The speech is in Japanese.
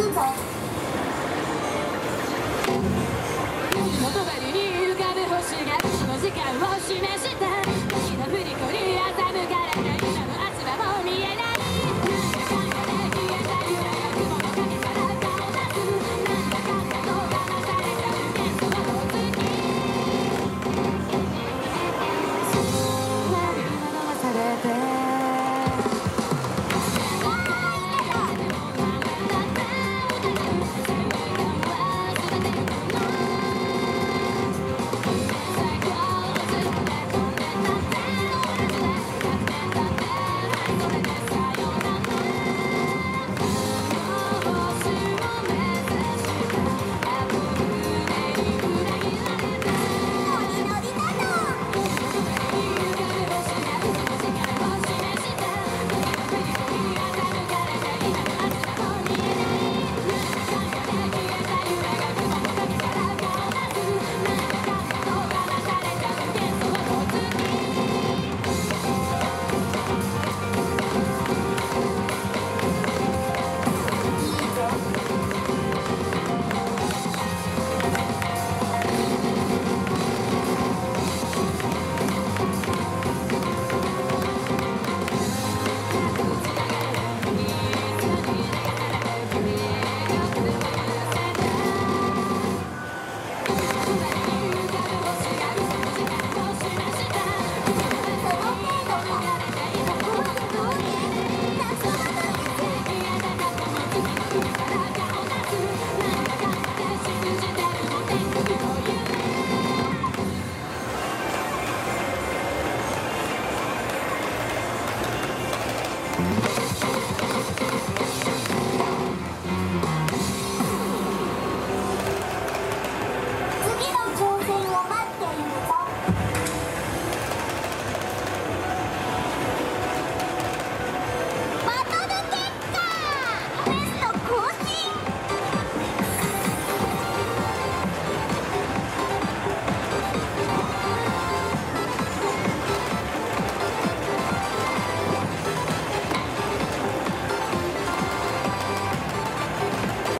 現在次の挑戦を待